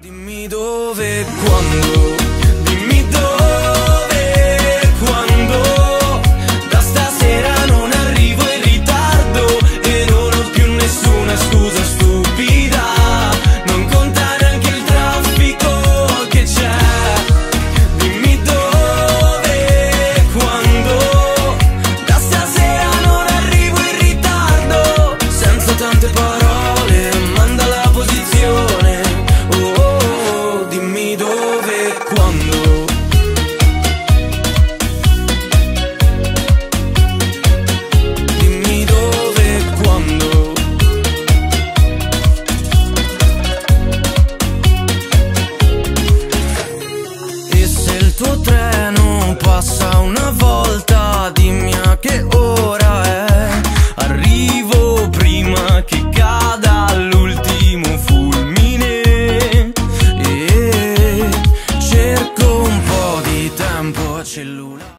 Dimmi dove e quando, tuo treno passa una volta, dimmi a che ora è. Arrivo prima che cada l'ultimo fulmine. E cerco un po' di tempo a cellulare.